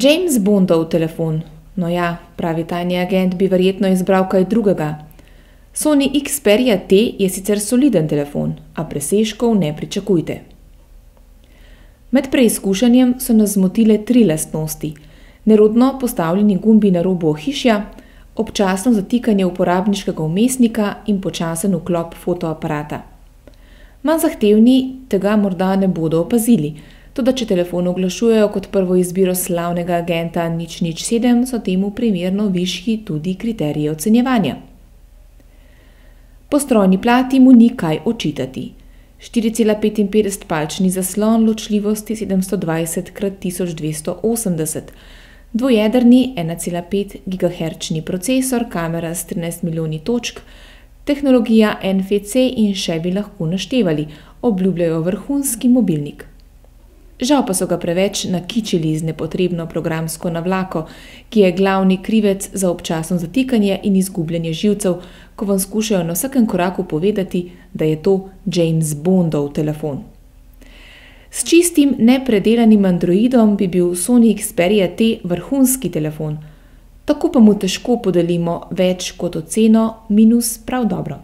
James Bondov telefon, no ja, pravi tajni agent, bi verjetno izbral kaj drugega. Sony Xperia T je sicer soliden telefon, a presežkov ne pričakujte. Med preizkušanjem so nas zmotile tri lastnosti: nerodno postavljeni gumbi na robu ohišja, občasno zatikanje uporabniškega vmesnika in počasen vklop fotoaparata. Manj zahtevni tega morda ne bodo opazili, toda če telefon oglašujejo kot prvo izbiro slavnega agenta nič nič sedem, so temu primerno višji tudi kriteriji ocenjevanja. Po strojni plati mu ni kaj očitati. Štiri cela petinpetdesetpalčni zaslon ločljivosti sedemsto dvajset krat tisoč dvesto osemdeset, dvojedrni ena cela pet gigahertzni procesor, kamera s trinajst milijoni točk, tehnologija NFC in še bi lahko naštevali, obljubljajo vrhunski mobilnik. Žal pa so ga preveč nakičili z nepotrebno programsko navlako, ki je glavni krivec za občasno zatikanje in izgubljanje živcev, ko vam skušajo na vsakem koraku povedati, da je to James Bondov telefon. S čistim, nepredelanim androidom bi bil Sony Xperia T vrhunski telefon, tako pa mu težko podelimo več kot oceno minus prav dobro.